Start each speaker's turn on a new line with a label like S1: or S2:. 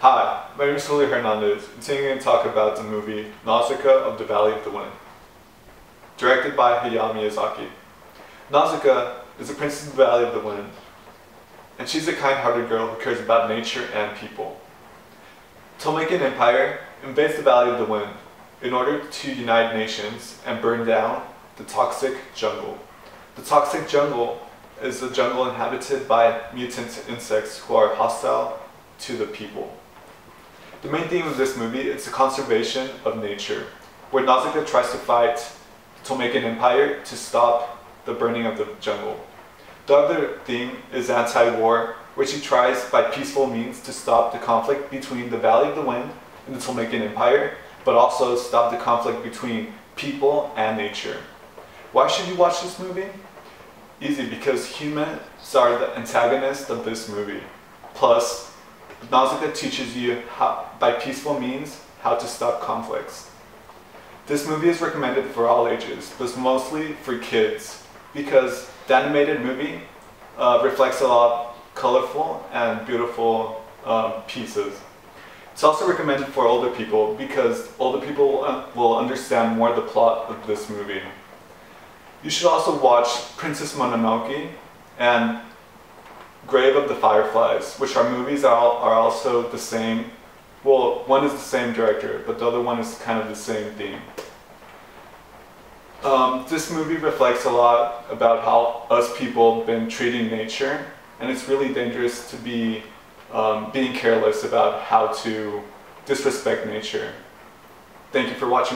S1: Hi, my name is Julio Hernandez, and today I'm going to talk about the movie Nausicaa of the Valley of the Wind, directed by Hayao Miyazaki. Nausicaa is a princess of the Valley of the Wind, and she's a kind-hearted girl who cares about nature and people. Tolmekian Empire invades the Valley of the Wind in order to unite nations and burn down the toxic jungle. The toxic jungle is a jungle inhabited by mutant insects who are hostile to the people. The main theme of this movie is the conservation of nature, where Nausicaa tries to fight the Tolmekian Empire to stop the burning of the jungle. The other theme is anti-war, which he tries by peaceful means to stop the conflict between the Valley of the Wind and the Tolmekian Empire, but also stop the conflict between people and nature. Why should you watch this movie? Easy, because humans are the antagonist of this movie. Plus, Nausicaa teaches you how, by peaceful means how to stop conflicts. This movie is recommended for all ages, but mostly for kids, because the animated movie uh, reflects a lot of colorful and beautiful um, pieces. It's also recommended for older people because older people uh, will understand more the plot of this movie. You should also watch Princess Mononoke and Grave of the Fireflies, which are movies that are also the same. Well, one is the same director, but the other one is kind of the same theme. Um, this movie reflects a lot about how us people have been treating nature, and it's really dangerous to be um, being careless about how to disrespect nature. Thank you for watching.